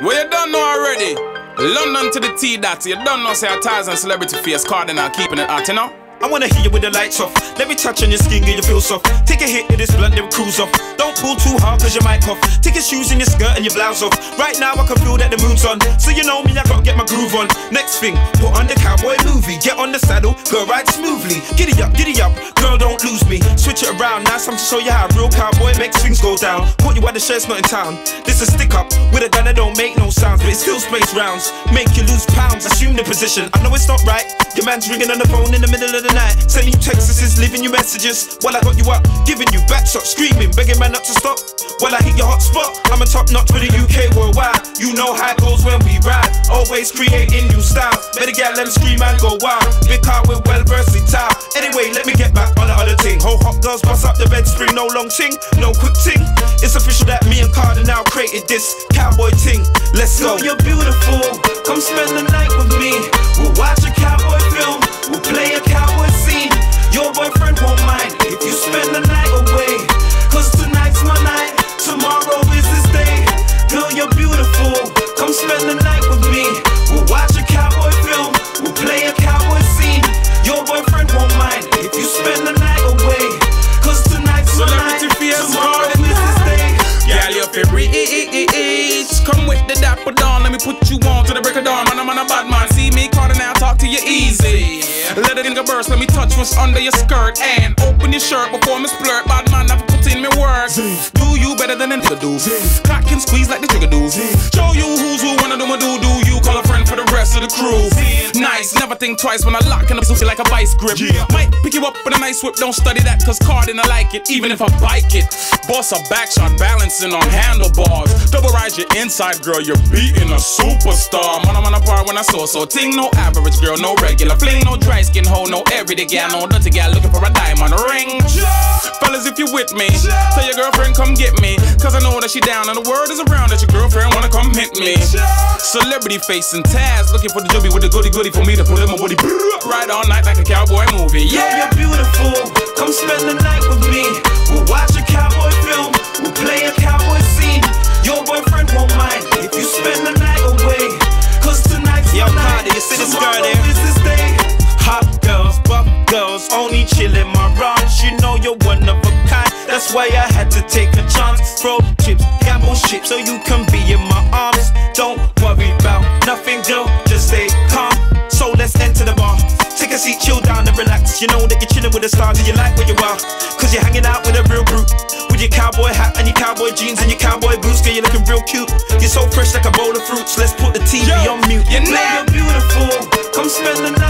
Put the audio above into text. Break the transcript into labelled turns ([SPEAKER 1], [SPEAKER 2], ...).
[SPEAKER 1] Well, you don't know already. London to the T dot. You don't know, say a Tarzan celebrity face Kardinal keeping it hot, you know?
[SPEAKER 2] I wanna hear you with the lights off. Let me touch on your skin, get you feel soft. Take a hit of this blunt, then cruise off. Don't pull too hard, cause you might cough. Take your shoes and your skirt and your blouse off. Right now, I can feel that the mood's on. So you know me, I gotta get my groove on. Next thing, put on the cowboy movie. Get on the saddle, go ride smoothly. Giddy up, giddy up, girl, don't lose me. Switch it around, now some to show you how a real cowboy makes things go down. Put you at the shirt's not in town. This a stick up with a gun that don't make no sounds, but it still space rounds. Make you lose pounds, assume the position. I know it's not right. Your man's ringing on the phone in the middle of the night, sending you texts, leaving you messages. While I got you up, giving you back shots, screaming, begging man not to stop. While I hit your hot spot, I'm a top notch for the UK worldwide. You know how it goes when we ride, always creating new style. Better get them scream and go wild. Big car with well versatile. Anyway, let me get back on the other thing. Whole hot girls bust up the bed spring, no long ting, no quick ting. It's official that me and Kardinal created this cowboy ting. Let's go.
[SPEAKER 3] You're beautiful. Come spend the night with me. We'll watch a cowboy film. We'll play a
[SPEAKER 1] Man, I'm on a bad man. See me calling out, talk to you easy. Let it in the burst. Let me touch what's under your skirt and open your shirt before me splurt. Bad man, I've put in me work. Do you better than a nigga do? Cock and squeeze like the trigger do. Show you who's who. Wanna do my do do. You call a friend for the rest of the crew. Nice, never think twice when I lock in a pussy like a vice grip. Might pick you up with a nice whip. Don't study that, cause Cardin I like it. Even if I bike it. Boss a back shot balancing on handlebars. Double ride your inside, girl. You're beating a superstar. Man, I'm on a par when I saw so. Ting, no average girl, no regular fling, no dry skin hoe, no everyday gal, no dirty gal looking for a diamond ring. Fellas, if you with me, tell your girlfriend come get me. Cause I know that she down and the word is around that your girlfriend wanna come hit me. Celebrity facing Taz, looking for the jubby with the goody goody for me to put in my booty. Right all night like a cowboy movie. Yeah.
[SPEAKER 3] you're beautiful. Come spend the night with me. We'll watch a cowboy film. We'll play a cowboy scene. Your boyfriend won't mind if you spend the night away. Cause tonight's
[SPEAKER 2] Yo,
[SPEAKER 3] the night.
[SPEAKER 2] Cardi, you see this girl there?
[SPEAKER 3] is his day.
[SPEAKER 2] Hot girls, buff girls, only chillin' my ranch. You know you're one of a kind. That's why I had to take a chance. Throw chips, gamble shit, so you can be in my arms. Don't You know that you're chilling with the stars and you like where you are. Cause you're hanging out with a real group. With your cowboy hat and your cowboy jeans and your cowboy boots. Girl, you're looking real cute. You're so fresh like a bowl of fruits. Let's put the TV
[SPEAKER 1] Yo,
[SPEAKER 2] on mute.
[SPEAKER 1] you
[SPEAKER 3] Girl,
[SPEAKER 1] know.
[SPEAKER 3] you're beautiful. Come spend the night